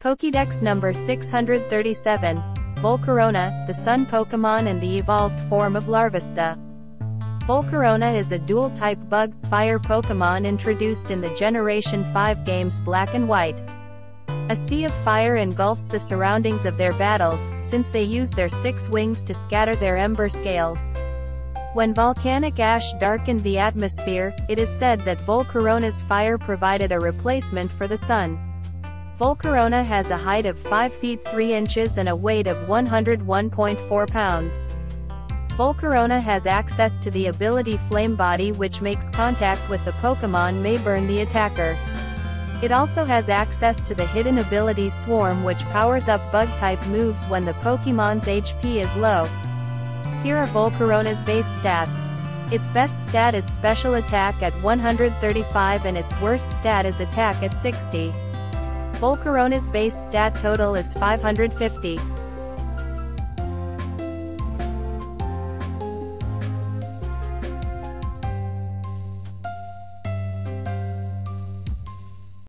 Pokédex number 637, Volcarona, the Sun Pokémon and the evolved form of Larvesta. Volcarona is a dual-type bug, fire Pokémon introduced in the Generation 5 games Black and White. A sea of fire engulfs the surroundings of their battles, since they use their six wings to scatter their ember scales. When volcanic ash darkened the atmosphere, it is said that Volcarona's fire provided a replacement for the sun. Volcarona has a height of 5 feet 3 inches and a weight of 101.4 pounds. Volcarona has access to the ability Flame Body which makes contact with the Pokémon may burn the attacker. It also has access to the hidden ability Swarm which powers up bug-type moves when the Pokémon's HP is low. Here are Volcarona's base stats. Its best stat is Special Attack at 135 and its worst stat is Attack at 60. Volcarona's base stat total is 550.